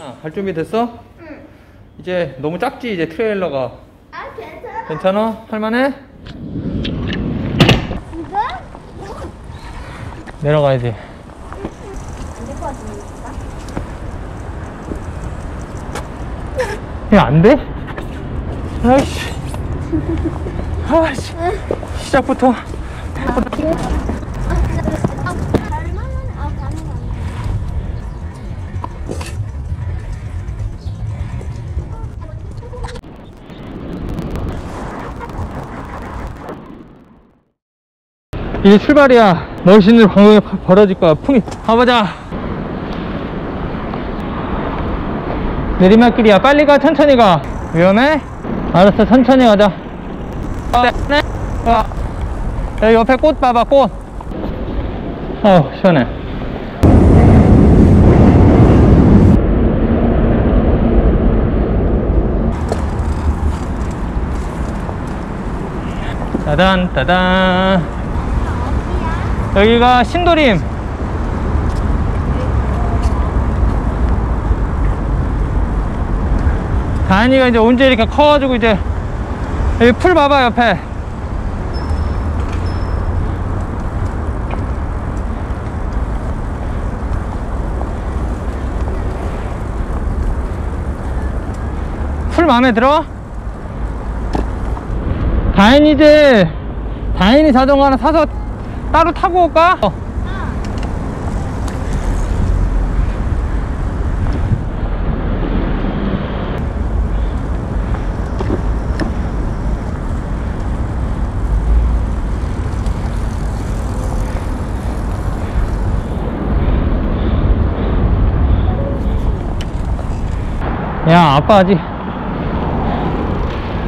아, 갈 준비 됐어? 응. 이제 너무 작지 이제 트레일러가 아 괜찮아. 괜찮아? 할만해? 이거? 내려가야지 안될것 같은데. 야 안 돼? 아이씨 아이씨 시작부터 얼 이제 출발이야. 멋있는 광경이 바- 벌어질 거야. 풍이. 가보자. 내리막길이야. 빨리 가 천천히 가. 위험해? 알았어 천천히 가자. 어, 네. 어. 여기 옆에 꽃 봐봐 꽃. 어, 시원해. 따단 따단 여기가 신도림 다현이가 이제 언제 이렇게 커가지고 이제 여기 풀 봐봐 옆에 풀 마음에 들어? 다현이 이제 다현이 자전거 하나 사서 따로 타고 올까? 어. 야 아빠 아직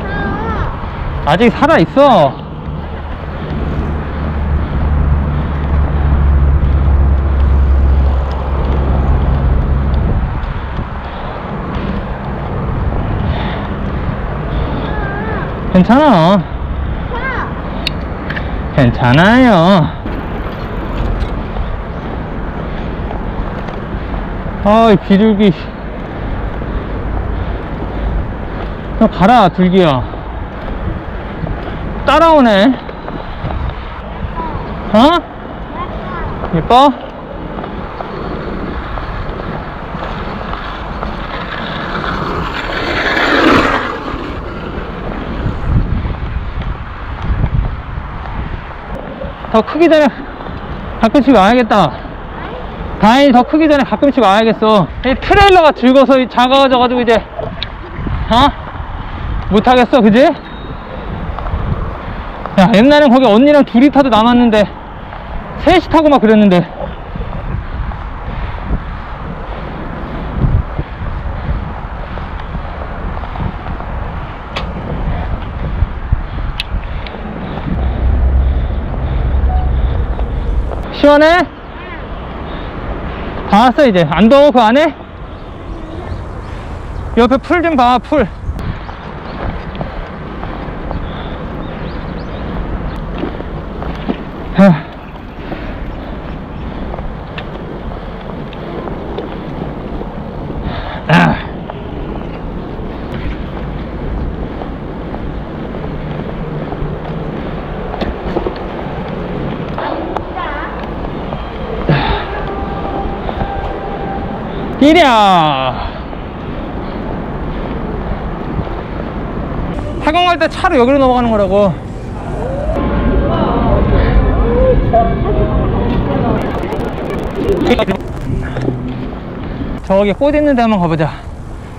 아. 아직 살아 있어. 괜찮아. 차. 괜찮아요. 아이, 비둘기. 너 가라, 둘기야. 따라오네. 어? 예뻐? 더 크기 전에 가끔씩 와야겠다. 다행히 더 크기 전에 가끔씩 와야겠어. 이 트레일러가 즐거워서 이 작아져가지고 이제, 어? 못하겠어, 그지? 야, 옛날엔 거기 언니랑 둘이 타도 남았는데, 셋이 타고 막 그랬는데. 시원해? 다 왔어, 이제. 안 더워, 그 안에? 옆에 풀 좀 봐, 풀. 하. 아. 이랴 학원 갈 때 차로 여기로 넘어가는 거라고 저기 꽃 있는 데 한번 가보자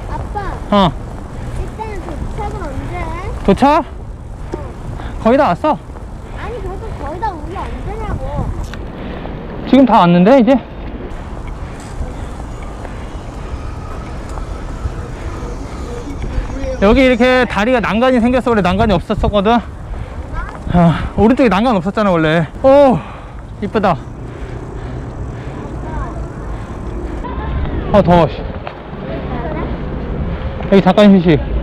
아빠. 어 일단은 도착은 언제? 도착? 거의 다 왔어 아니 그래도 거의 다 우리 언제냐고. 지금 다 왔는데 이제 여기 이렇게 다리가 난간이 생겼어. 원래 난간이 없었었거든. 아, 오른쪽에 난간 없었잖아 원래. 오 이쁘다. 아 더워 씨. 여기 잠깐 휴식